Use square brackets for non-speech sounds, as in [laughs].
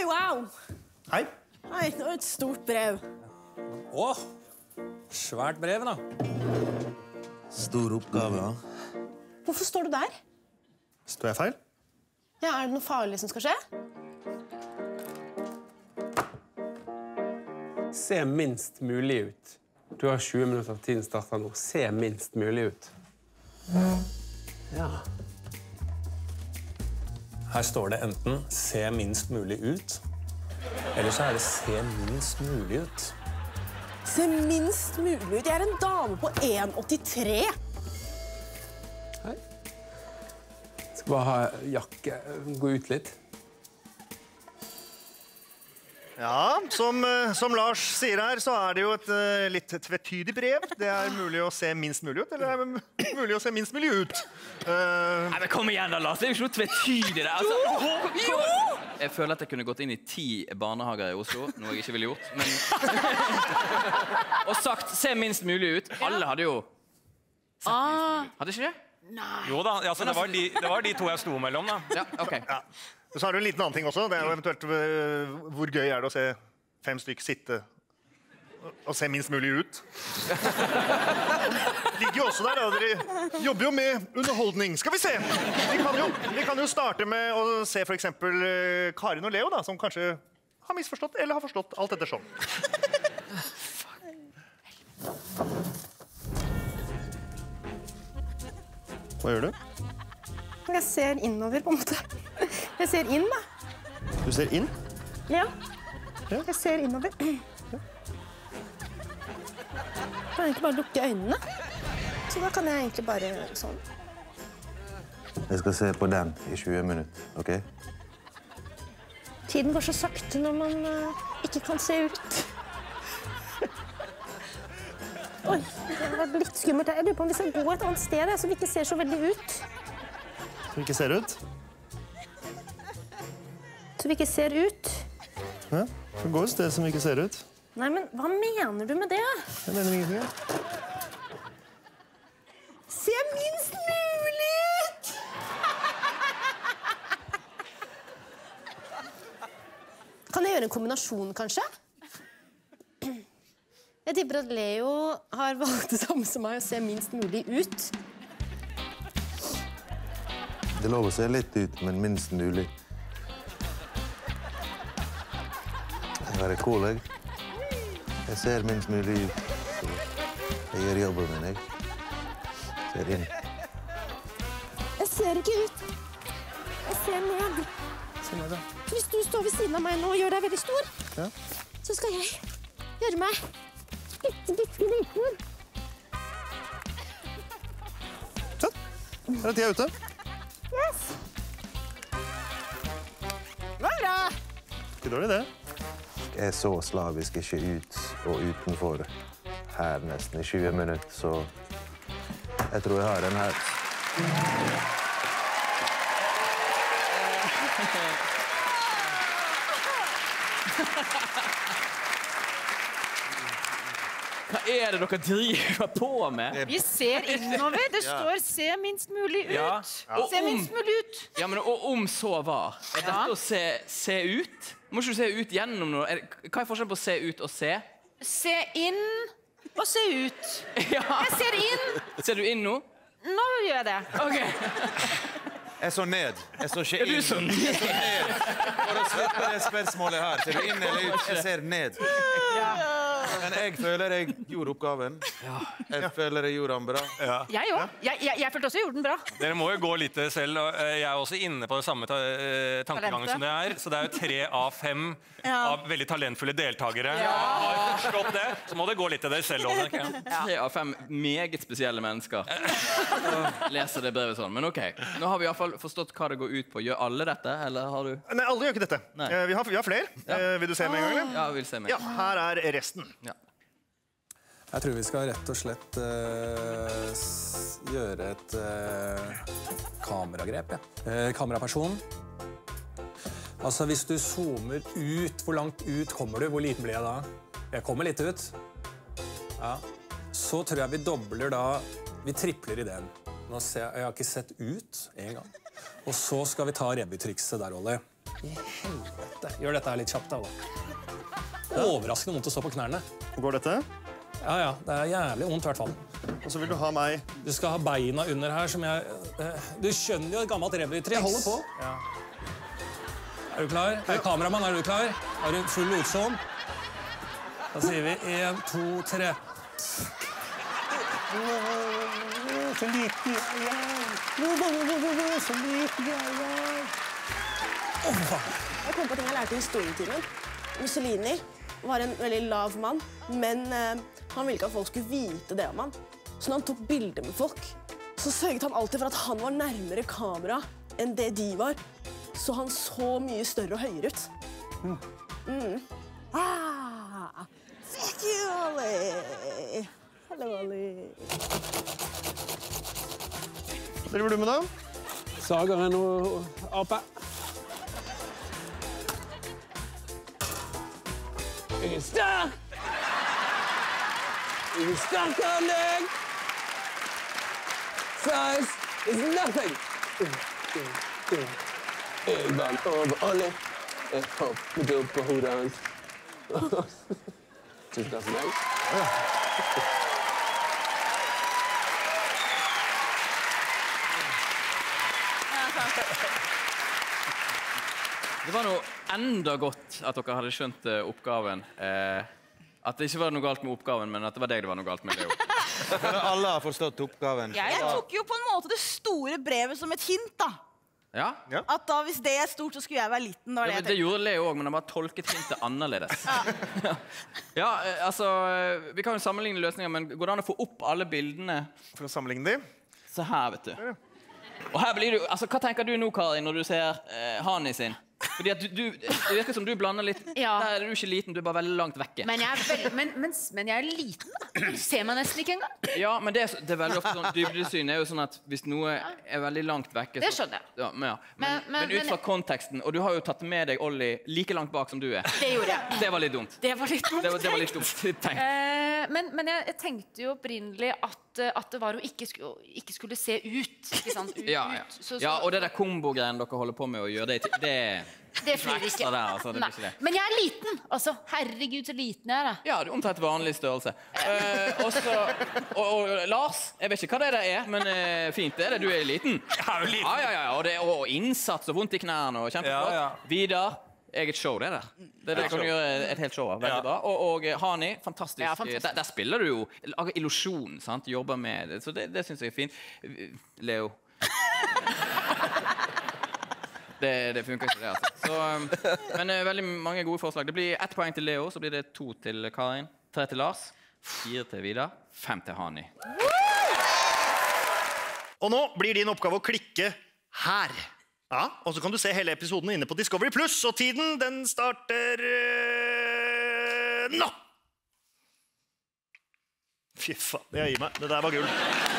Oi, wow! Hei. Hei, det var et stort brev. Å, svært brev, da. Stor oppgave, da. Hvorfor står du der? Står jeg feil? Ja, Er det noe farlig som skal skje? Se minst mulig ut. Du har 20 minutter, tiden starter nå. Se minst mulig ut. Her står det enten 'se minst mulig ut', eller så er det 'se minst mulig ut'. Se minst mulig ut. Jeg er en dame på 1,83. Hei. Skal bare ha jakke. Gå ut litt. Ja, som, eh, som Lars sier her, så er det jo et eh, litt tvetydig brev. Det er mulig å se minst mulig ut, eller er mulig å se minst mulig ut? Uh... Nei, men Kom igjen, da, Lars. Det er jo ikke noe tvetydig der. Altså, jeg føler at jeg kunne gått inn i ti barnehager i Oslo, noe jeg ikke ville gjort. Men... [laughs] og sagt 'se minst mulig ut'. Alle hadde jo sett minst mulig ut. Hadde ikke det? Nei. Jo da, altså, det, var de, det var de to jeg sto mellom, da. Ja, ok. ja. Så har du en liten annen ting også. Det er jo eventuelt eh, Hvor gøy er det å se fem stykk sitte og se minst mulig ut? Ligger jo også der, da. Dere jobber jo med underholdning. Skal vi se! Vi kan jo, vi kan jo starte med å se f.eks. Karin og Leo, da, som kanskje har misforstått eller har forstått alt ettersom. Hva gjør du? Jeg ser innover, på en måte. Jeg ser inn, da. Du ser inn. Ja. Ja. Jeg ser innover. Kan jeg egentlig bare lukke øynene? Så da kan jeg egentlig bare sånn. Jeg skal se på den i 20 minutter. ok? Tiden går så sakte når man uh, ikke kan se ut. [laughs] Oi, det var litt skummelt. Jeg lurer på om vi skal gå et annet sted, så vi ikke ser så veldig ut. Så vi ikke ser ut. Så vi ikke ser ut. Ja. Så går et sted som vi ikke ser ut. Nei, men hva mener du med det? Jeg mener ingenting. ja. Se minst mulig ut! Kan jeg gjøre en kombinasjon, kanskje? Jeg tipper at Leo har valgt det samme som meg, å se minst mulig ut. Det er lov å se litt ut, men minst mulig. Jeg er cool, jeg. Jeg ser minst mulig ut. Jeg gjør jobben min, jeg. Ser inn. Jeg ser ikke ut. Jeg ser ned. Se ned, da. Hvis du står ved siden av meg nå og gjør deg veldig stor, Ja. så skal jeg gjøre meg bitte, bitte liten. Sånn. Der er tida ute. Yes. Det var bra. Ikke dårlig, det. Jeg er så slavisk ikke ut og utenfor her nesten i 20 minutter, så jeg tror jeg har den her. Hva er det dere driver på med? Vi ser innover. Det står 'se minst mulig ut'. Ja. Ja. Se minst mulig ut. Ja, men Og om så var, er dette å se, se ut? Må ikke du se ut gjennom noe? Er, hva er forskjellen på å se ut og se? Se inn og se ut. [laughs] Ja. Jeg ser inn. Ser du inn nå? Nå gjør jeg det. Ok. [laughs] Jeg så ned. Jeg så ikke inn. Er du så ned? Jeg så ned. For å slippe det spørsmålet her. Ser du inn eller ut? Jeg ser ned. Men jeg føler jeg gjorde oppgaven. Jeg føler jeg gjorde den bra. Jeg òg. Jeg, jeg, jeg følte også jeg gjorde den bra. Dere må jo gå litt selv. og eh, Jeg er også inne på det samme ta eh, tankegangen som det er. Så det er jo tre av fem Ja. av veldig talentfulle deltakere. Har forstått det, så må det gå litt til dere selv òg. Tre av fem meget spesielle mennesker [laughs] leser det brevet sånn. Men ok, nå har vi i hvert fall forstått hva det går ut på. Gjør alle dette, eller har du Nei, alle gjør ikke dette. Eh, Vi har, vi har flere. Ja. Vil du se med en gang? eller? Ja, vil se med. Ja, her er resten. Ja. Jeg tror vi skal rett og slett uh, gjøre et uh, kameragrep. Ja. Uh, kameraperson. Altså, hvis du zoomer ut, hvor langt ut kommer du? Hvor liten blir jeg da? Jeg kommer litt ut. Ja. Så tror jeg vi dobler da Vi tripler ideen. Nå ser jeg, jeg har ikke sett ut en gang. Og så skal vi ta revytrikset der, Olli. I helvete. Gjør dette her litt kjapt, da. Overraskende vondt å stå på knærne. Går dette? Ja, ja. Det er jævlig vondt, i hvert fall. Og så vil du ha meg Du skal ha beina under her, som jeg eh, Du skjønner jo et gammelt revlytriks. Jeg holder på. Ja. Er du klar? Er kameramann, er du klar? Har du full utsånn? Da sier vi én, to, tre. Så liten jeg Så liten jeg faen. Jeg kom på ting jeg lærte i historietimen. Mussolini var en veldig lav mann, men eh, han ville ikke at folk skulle vite det om han. Så når han tok bilder med folk, så sørget han alltid for at han var nærmere kamera enn det de var. Så han så mye større og høyere ut. Mm. Ah, thank you, Ollie. Hello, Ollie. Hva driver du med, da? Sager en ape. Jeg er sterk! Jeg er sterk av deg! Size is nothing! Jeg vant over Ollie. Jeg hoppet opp på hodet hans. Syns du det er så nice? Det var noe enda godt at dere hadde skjønt eh, oppgaven. Eh, at det ikke var noe galt med oppgaven, men at det var deg det var noe galt med, Leo. [laughs] Alle har forstått oppgaven. Jeg tok jo på en måte det store brevet som et hint. da. Ja? At da, Hvis det er stort, så skulle jeg være liten. Det var Ja, men jeg det tenkte. gjorde Leo òg, men han bare tolket hintet annerledes. [laughs] ja, eh, altså eh, Vi kan jo sammenligne løsninger, men går det an å få opp alle bildene? For å sammenligne de? Se her, vet du. Og her blir du, altså, Hva tenker du nå, Kari, når du ser eh, Hani sin? Fordi at du, du, Det virker som du blander litt Ja. Der er du ikke liten, du er bare veldig langt vekke. Men jeg er, vel, men, men, men jeg er liten, da. Du ser meg nesten ikke engang. Ja, men det det er veldig ofte sånn Dybdesyn er jo sånn at hvis noe er veldig langt vekke Det skjønner jeg. Ja, men, ja. men, Men- men, men- ut fra konteksten Og du har jo tatt med deg Ollie like langt bak som du er. Det gjorde jeg. Det var litt dumt. Det var litt dumt Det var, det var litt dumt tenkt. Uh, men, men jeg, jeg tenkte jo opprinnelig at, eh, at det var å ikke, ikke skulle se ut. Ikke sant? Ut, [laughs] Ja, ja. Så, så, ja, og det der kombogreiene dere holder på med å gjøre, det, det [laughs] det flyr ikke. der, altså, det blir ikke det. Men jeg er liten! Altså, herregud, så liten jeg er. da. Ja, det er omtrent vanlig størrelse. Uh, også, og, og Lars, jeg vet ikke hva det der er, men uh, fint det er det. Du er liten. Ja, ja, ja, og, det, og innsats og vondt i knærne. og Kjempeflott. Ja, ja. Vidar, eget show, det der. Det, det kan du gjøre et helt show av. Veldig Ja. bra. Og, og Hani, fantastisk. Ja, fantastisk. Der, der spiller du jo. Lager illusjon. sant? Jobber med det. Så det, det syns jeg er fint. Leo. [laughs] Det, det funker ikke, det. altså. Så, um, men eh, veldig mange gode forslag. Det blir ett poeng til Leo, så blir det to til Karin, tre til Lars, fire til Vidar, fem til Hani. Og nå blir din oppgave å klikke her. Ja, Og så kan du se hele episoden inne på Discovery Pluss, og tiden den starter øh, nå! Fy faen, jeg gir meg. Det der var gull.